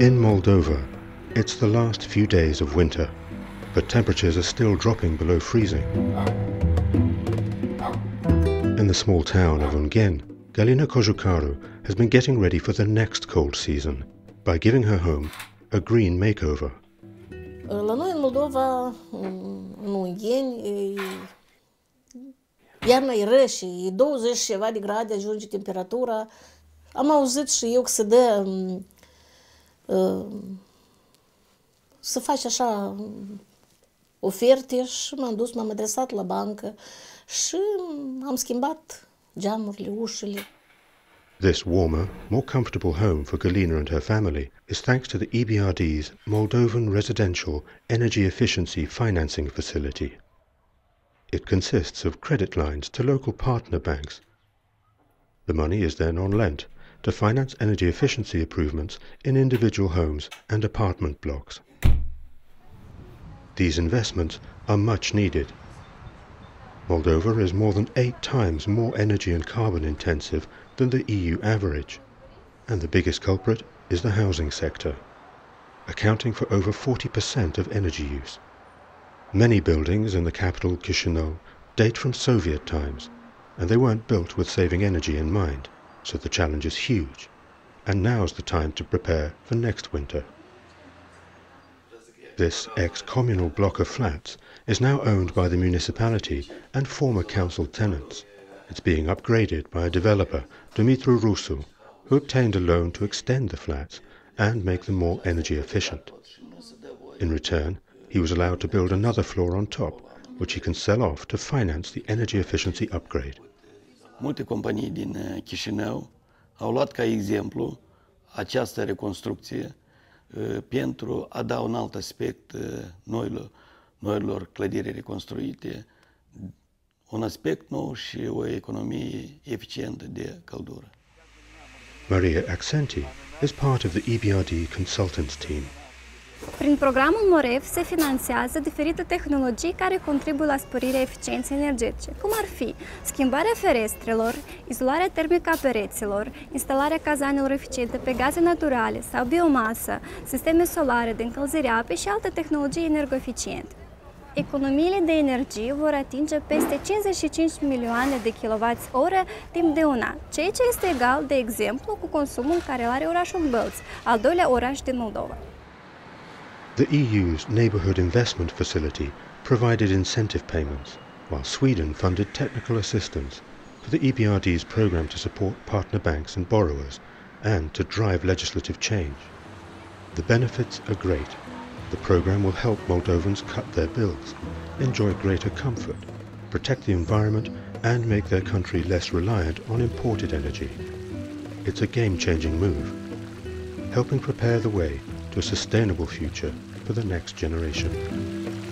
In Moldova, it's the last few days of winter, but temperatures are still dropping below freezing. In the small town of Ungheni, Galina Cojocaru has been getting ready for the next cold season by giving her home a green makeover. La noi în Moldova, în iarna e ră și 20 ceva de grade ajunge temperatura. Am auzit și eu că se să faci așa oferte și m-am dus, m-am adresat la bancă și am schimbat geamurile, ușile. This warmer, more comfortable home for Galina and her family is thanks to the EBRD's Moldovan Residential Energy Efficiency Financing Facility. It consists of credit lines to local partner banks. The money is then on lent to finance energy efficiency improvements in individual homes and apartment blocks. These investments are much needed. Moldova is more than eight times more energy and carbon intensive than the EU average, and the biggest culprit is the housing sector, accounting for over 40% of energy use. Many buildings in the capital Chisinau date from Soviet times, and they weren't built with saving energy in mind, so the challenge is huge, and now's the time to prepare for next winter. This ex-communal block of flats is now owned by the municipality and former council tenants. It's being upgraded by a developer, Dumitru Rusu, who obtained a loan to extend the flats and make them more energy efficient. In return, he was allowed to build another floor on top, which he can sell off to finance the energy efficiency upgrade. Multe companii din uh, Chișinău au luat ca exemplu această reconstrucție uh, pentru a da un alt aspect uh, noilor, noilor clădiri reconstruite, un aspect nou și o economie eficientă de căldură. Maria Accenti is part of the EBRD consultants team. Prin programul MOREF se finanțează diferite tehnologii care contribuie la sporirea eficienței energetice, cum ar fi schimbarea ferestrelor, izolarea termică a pereților, instalarea cazanelor eficiente pe gaze naturale sau biomasă, sisteme solare de încălzire apei și alte tehnologii energoeficiente. Economiile de energie vor atinge peste 55 milioane de kWh timp de un an, ceea ce este egal, de exemplu, cu consumul care are orașul Bălți, al doilea oraș din Moldova. The EU's Neighbourhood Investment Facility provided incentive payments, while Sweden funded technical assistance for the EBRD's programme to support partner banks and borrowers and to drive legislative change. The benefits are great. The programme will help Moldovans cut their bills, enjoy greater comfort, protect the environment and make their country less reliant on imported energy. It's a game-changing move, helping prepare the way to a sustainable future for the next generation.